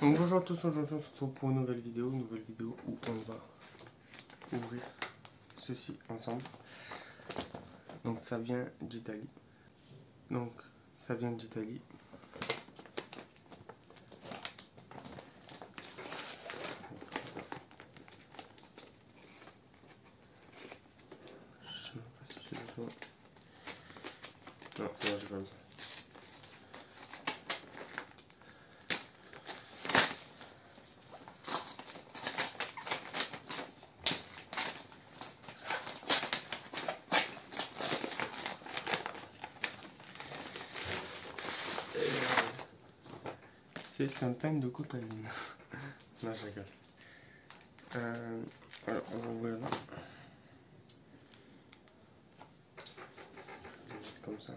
Donc bonjour à tous, aujourd'hui on se retrouve pour une nouvelle vidéo, une nouvelle vidéo où on va ouvrir ceci ensemble. Donc ça vient d'Italie. Donc ça vient d'Italie. Je sais même pas si j'ai besoin. Non, c'est bon, j'ai pas besoin. C'est un pain de cocaïne. non, je rigole. Euh, alors, on va ouvrir là. Comme ça.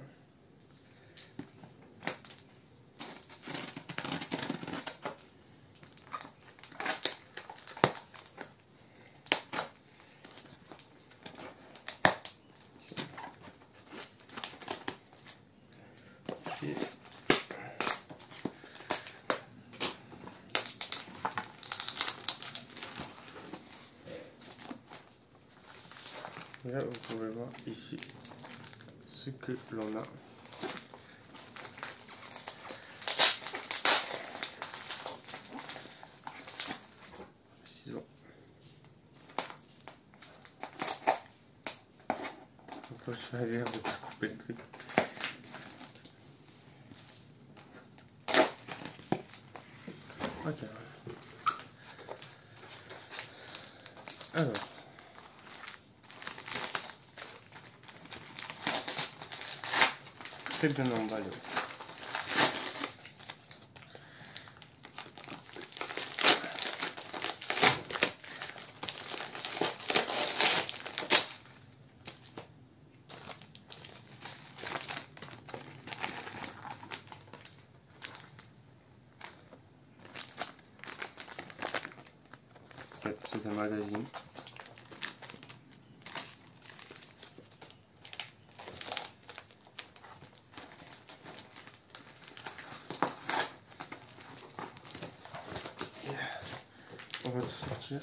Et Là, vous pouvez voir ici ce que l'on a. Je fasse l'air de pas couper le truc. Ok. Alors. Très bien emballé. Ouais, C'est un magazine. On va tout sortir.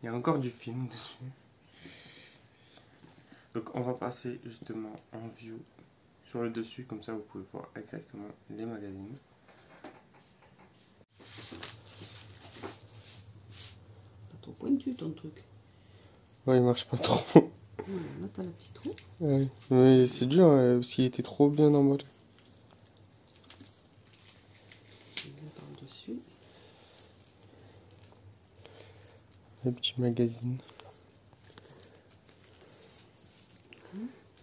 Il y a encore du film dessus. Donc on va passer justement en view sur le dessus, comme ça vous pouvez voir exactement les magazines. Pas trop pointu ton truc. Ouais, il marche pas trop. Là t'as le petit trou. Ouais, mais c'est dur hein, parce qu'il était trop bien emballé. Et là par-dessus. Les petits magazines.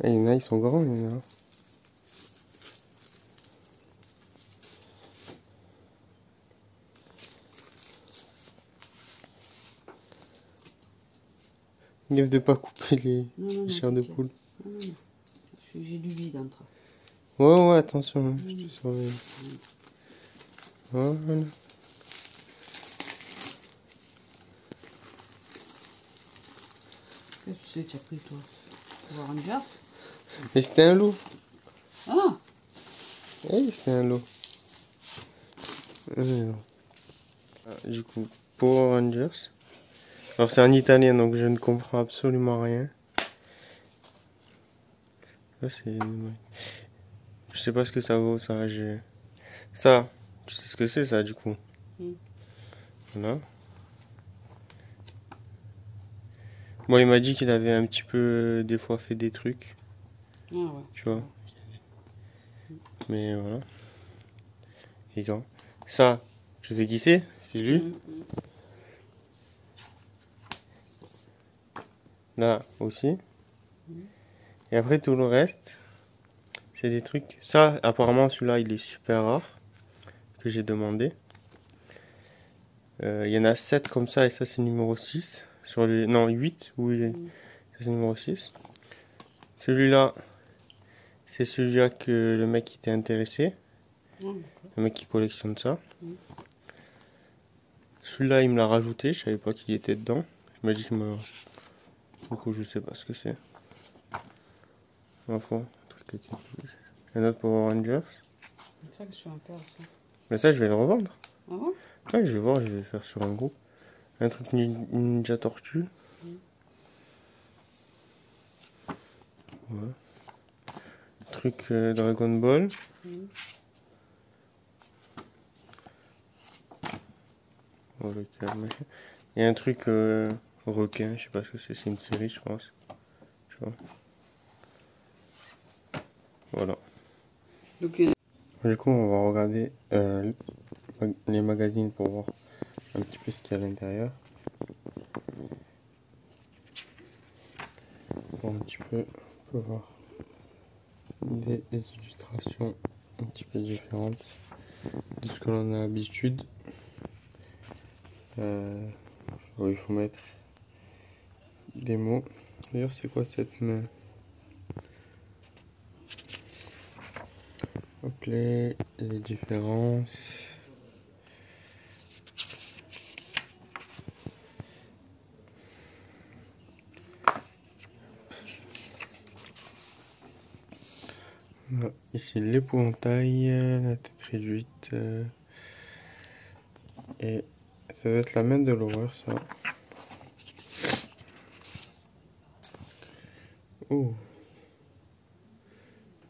Ah, il y en a, ils sont grands, il y en a. Gaffe de pas couper les Non, non, non. chairs de poule. J'ai du vide entre. Ouais, ouais, attention, hein, je te surveille. Voilà. Qu'est-ce que tu sais que tu as pris toi Pour Rangers Mais c'était un lot. Ah Oui, c'était un lot. Euh, ah, Du coup, Power Rangers. Alors c'est en italien, donc je ne comprends absolument rien. Je sais pas ce que ça vaut, ça. Ça, tu sais ce que c'est, ça, du coup. Mm. Voilà. Bon, il m'a dit qu'il avait un petit peu, euh, des fois, fait des trucs, Ah ouais. tu vois. Mais voilà. Et quand? Ça, je sais qui c'est, c'est lui. Mm, mm. Là aussi. Et après, tout le reste, c'est des trucs. Ça, apparemment, celui-là, il est super rare. Que j'ai demandé. Euh, il y en a 7 comme ça, et ça, c'est numéro 6. Sur les... Non, 8, oui, c'est numéro 6. Celui-là, c'est celui-là que le mec était intéressé. Le mec qui collectionne ça. Celui-là, il me l'a rajouté. Je savais pas qu'il était dedans. Il m'a dit qu'il me. Du coup, je sais pas ce que c'est. Truc Un autre Power Rangers. C'est ça que je suis en faire, ça. Mais ça, je vais le revendre. Ah bon? Ouais, je vais voir, je vais faire sur un groupe. Un truc Ninja Tortue. Ouais. Truc euh, Dragon Ball. A un truc euh, requin, je sais pas ce que c'est, c'est une série je pense. Je vois. Voilà. Du coup on va regarder euh, les magazines pour voir un petit peu ce qu'il y a à l'intérieur. Pour un petit peu, voir des illustrations un petit peu différentes de ce que l'on a l'habitude. Euh, il faut mettre des mots. D'ailleurs, c'est quoi cette main? Appeler les différences. Ici l'épouvantail, la tête réduite. Euh, et ça va être la main de l'horreur, ça. Oh.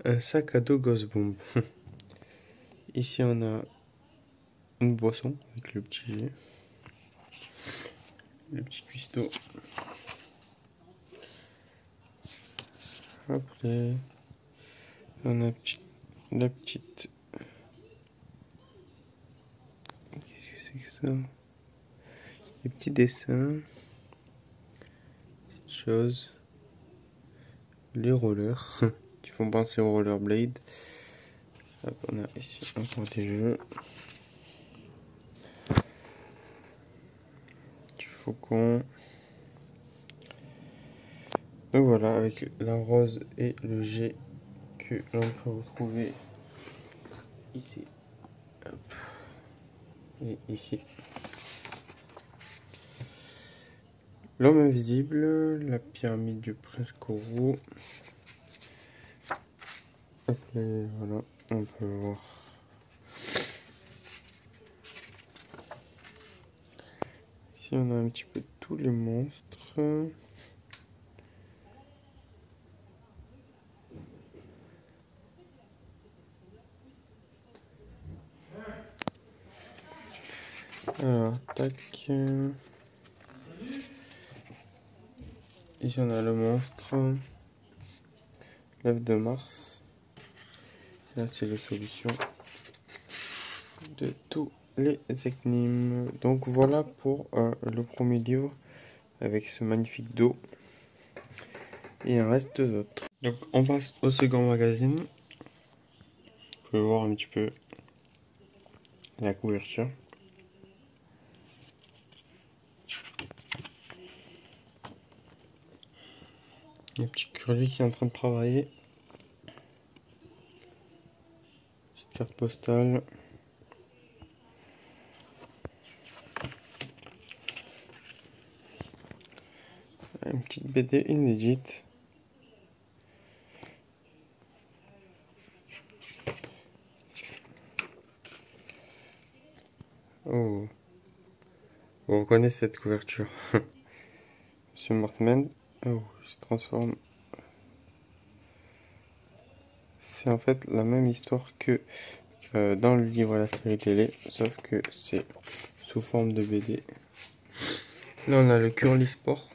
Un sac à dos Ghost Bomb. Ici, on a une boisson avec le petit jet. Le petit cuistot. Après, on a la petite. Qu'est-ce que c'est que ça? Des petits dessins, petites choses, les rollers qui font penser au rollerblade. on a ici des jeux. Du faucon. Donc voilà, avec la rose et le G que l'on peut retrouver ici. Et ici. L'homme invisible, la pyramide du prince Kourou. voilà, on peut voir. Ici, on a un petit peu tous les monstres. Alors, tac. Ici on a le monstre. L'œuf de Mars. Là c'est la solution de tous les énigmes. Donc voilà pour euh, le premier livre avec ce magnifique dos. Et un reste d'autres. Donc on passe au second magazine. Vous pouvez voir un petit peu la couverture. Le petit curly qui est en train de travailler. Petite carte postale. Une petite BD inédite. Oh. On reconnaît cette couverture. Monsieur Martman. Oh se transforme. C'est en fait la même histoire que euh, dans le livre La série télé, sauf que c'est sous forme de BD. Là, on a le Curly Sport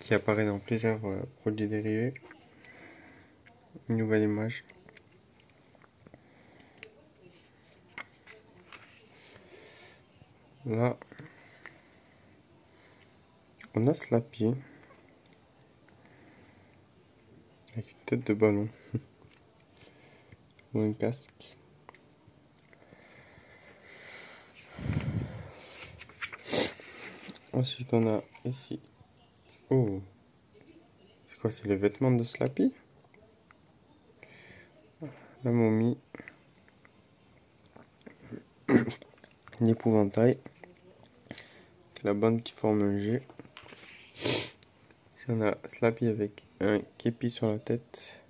qui apparaît dans plusieurs euh, produits dérivés. Une nouvelle image. Là, on a Slappy. De ballon. Ou un casque. Ensuite, on a ici. Oh. C'est quoi C'est les vêtements de Slappy? La momie. L'épouvantail. La bande qui forme un G. On a Slappy avec un képi sur la tête.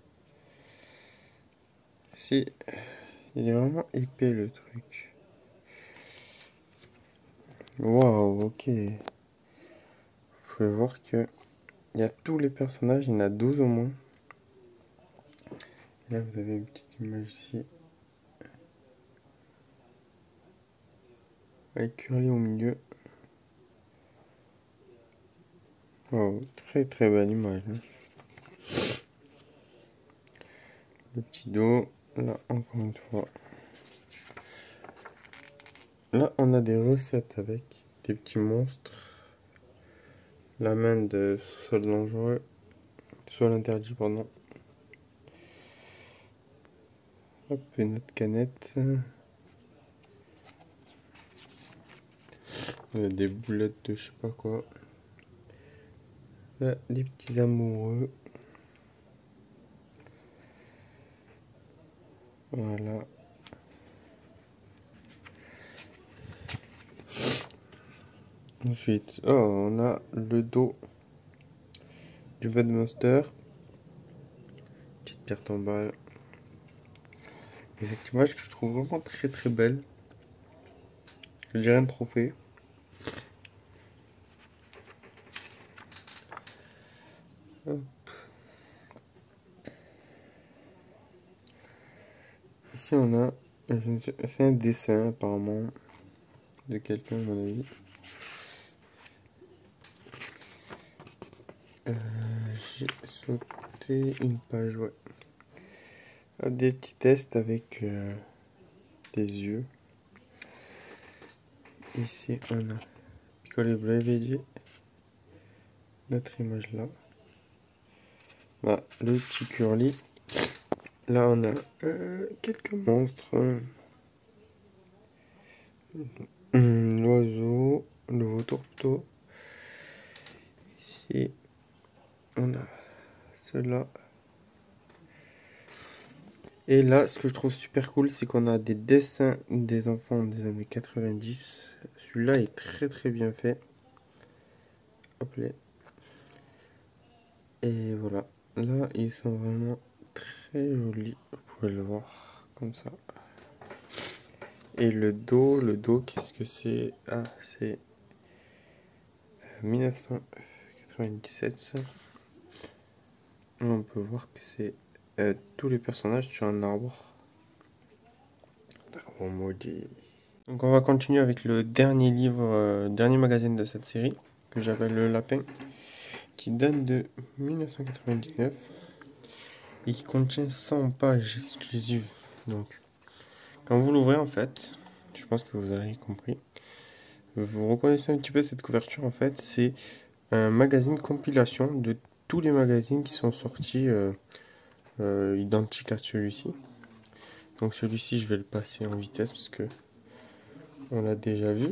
Si, il est vraiment épais le truc. Waouh, ok. Vous pouvez voir que il y a tous les personnages, il y en a 12 au moins. là, vous avez une petite image ici. Avec Curly au milieu. Wow, très très belle image. Hein. Le petit dos. Là, encore une fois. Là, on a des recettes avec des petits monstres. La main de sol dangereux. Sol interdit, pardon. Hop, une autre canette. des boulettes de je sais pas quoi. Les petits amoureux. Voilà. Ensuite, oh, on a le dos du Bad Monster. Petite pierre tombale. Et cette image que je trouve vraiment très très belle. Je dirais un trophée. Ici on a, c'est un dessin apparemment de quelqu'un à mon avis. Euh, j'ai sauté une page, ouais. Ah, des petits tests avec euh, des yeux. Ici on a Piccolo Blue Notre image là. Bah, le petit curly. Là, on a euh, quelques monstres. L'oiseau, le tourteau. Ici, on a cela. Et là, ce que je trouve super cool, c'est qu'on a des dessins des enfants des années 90. Celui-là est très très bien fait. Hop là. Et voilà. Là, ils sont vraiment très jolis. Vous pouvez le voir comme ça. Et le dos, le dos, qu'est-ce que c'est? Ah, c'est 1997 ça. On peut voir que c'est euh, tous les personnages sur un arbre. Arbre maudit. Donc on va continuer avec le dernier livre, euh, dernier magazine de cette série, que j'appelle Le Lapin qui date de 1999 et qui contient 100 pages exclusives. Donc, quand vous l'ouvrez, en fait, je pense que vous avez compris. Vous reconnaissez un petit peu cette couverture, en fait, c'est un magazine compilation de tous les magazines qui sont sortis euh, euh, identiques à celui-ci. Donc celui-ci, je vais le passer en vitesse parce que on l'a déjà vu.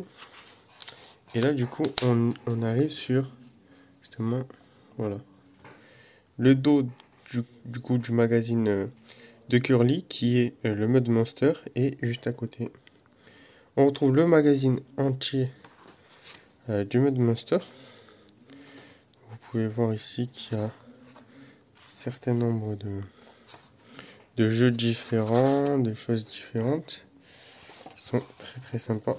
Et là, du coup, on, on arrive sur voilà. Le dos du, coup du magazine euh, de Curly qui est euh, le mode Monster et juste à côté. On retrouve le magazine entier euh, du mode Monster. Vous pouvez voir ici qu'il y a un certain nombre de, jeux différents, de choses différentes. Sont très très sympas.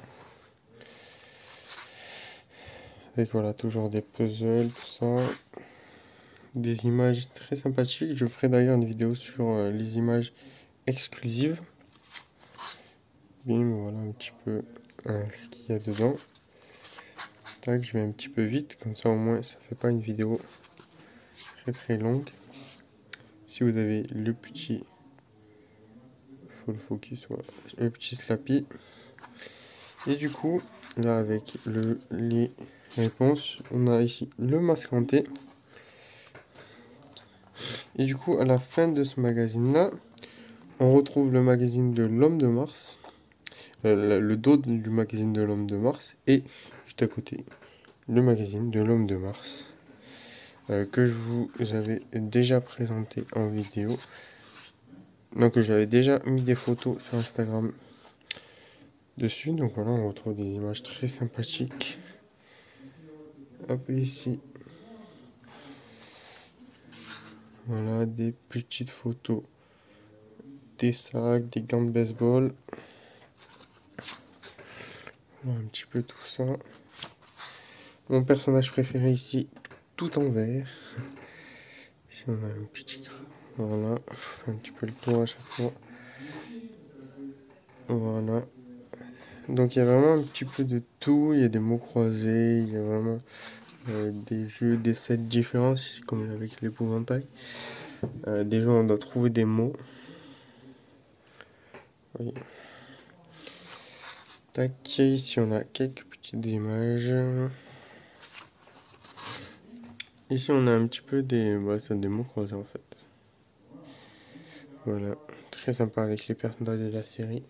Avec voilà, toujours des puzzles, tout ça des images très sympathiques. Je ferai d'ailleurs une vidéo sur euh, les images exclusives. Bim, voilà un petit peu euh, ce qu'il y a dedans. Tac, je vais un petit peu vite, comme ça au moins ça fait pas une vidéo très très longue. Si vous avez le petit full focus, voilà, le petit slappy. Et du coup, là avec le, les réponses, on a ici le masque hanté. Et du coup, à la fin de ce magazine-là, on retrouve le magazine de l'homme de Mars, euh, le dos du magazine de l'homme de Mars, et juste à côté, le magazine de l'homme de Mars, euh, que je vous avais déjà présenté en vidéo. Donc j'avais déjà mis des photos sur Instagram dessus. Donc voilà, on retrouve des images très sympathiques. Ici. Voilà, des petites photos. Des sacs, des gants de baseball. Un petit peu tout ça. Mon personnage préféré ici, tout en vert. Ici on a un petit Voilà, un petit peu le tour à chaque fois. Voilà. Donc il y a vraiment un petit peu de tout. Il y a des mots croisés, il y a vraiment euh, des jeux, des sets différents, comme avec l'épouvantail. Euh, déjà on doit trouver des mots. Tac, ici on a quelques petites images. Ici on a un petit peu des, bah, des mots croisés en fait. Voilà, très sympa avec les personnages de la série.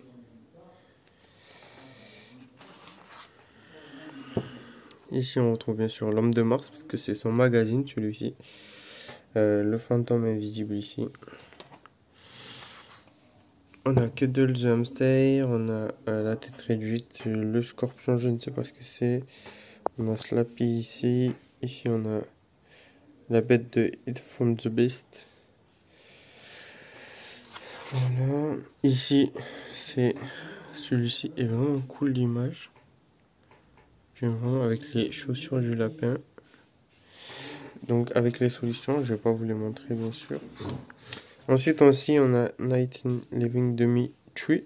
Ici, on retrouve bien sûr l'homme de Mars, parce que c'est son magazine, celui-ci. Euh, le fantôme invisible ici. On a que de the Hamster, on a euh, la tête réduite, le scorpion, je ne sais pas ce que c'est. On a Slappy ici. Ici, on a la bête de It from the Beast. Voilà. Ici, c'est celui-ci est vraiment cool l'image avec les chaussures du lapin. Donc avec les solutions, je vais pas vous les montrer bien sûr. Ensuite aussi on a Night in Living Demi Tree.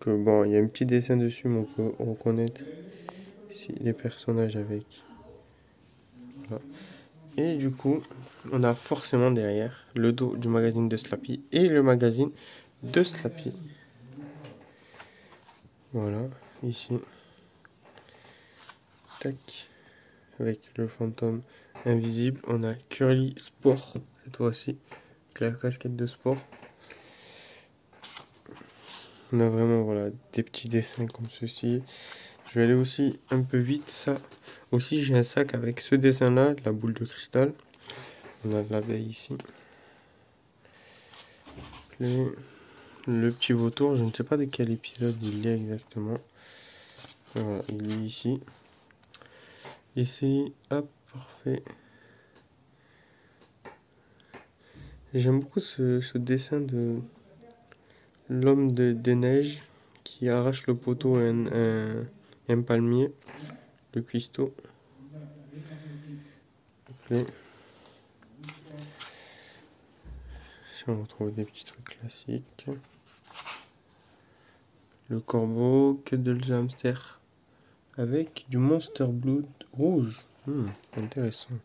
Donc euh, bon, il y a un petit dessin dessus, mais on peut reconnaître ici les personnages avec. Et du coup, on a forcément derrière le dos du magazine de Slappy et le magazine de Slappy. Voilà, ici. Tac. Avec le fantôme invisible. On a Curly Sport cette fois-ci. Avec la casquette de sport. On a vraiment voilà, des petits dessins comme ceci. Je vais aller aussi un peu vite. Ça aussi, j'ai un sac avec ce dessin-là, la boule de cristal. On a de l'abeille ici. Le, le petit vautour, je ne sais pas de quel épisode il est exactement. Voilà, il est ici. Ici, hop, parfait. J'aime beaucoup ce, dessin de l'homme de, des neiges qui arrache le poteau à un, un, palmier, le cuistot. Si on retrouve des petits trucs classiques. Le corbeau, que de hamster avec du Monster Blood rouge. Hmm, intéressant.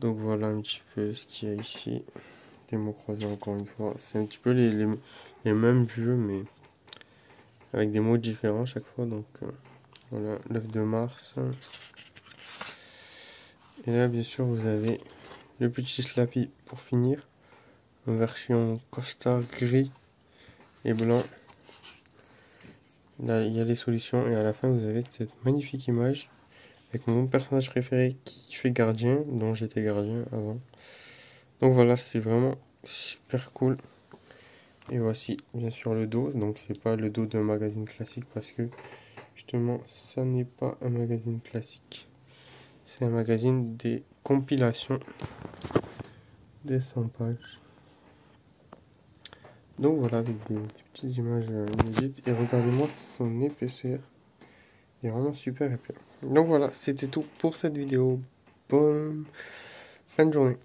Donc voilà un petit peu ce qu'il y a ici. Des mots croisés encore une fois. C'est un petit peu les, les, mêmes jeux mais avec des mots différents chaque fois. Donc euh, voilà, l'œuf de Mars. Et là bien sûr vous avez le petit Slappy pour finir. En version costard gris et blanc. Là, il y a les solutions et à la fin, vous avez cette magnifique image avec mon personnage préféré qui fait gardien, dont j'étais gardien avant. Donc voilà, c'est vraiment super cool. Et voici bien sûr le dos. Donc c'est pas le dos d'un magazine classique parce que justement, ça n'est pas un magazine classique. C'est un magazine des compilations des 100 pages. Donc voilà, avec des, petites images euh, inédites. Et regardez-moi son épaisseur. Il est vraiment super épais. Donc voilà, c'était tout pour cette vidéo. Bonne fin de journée.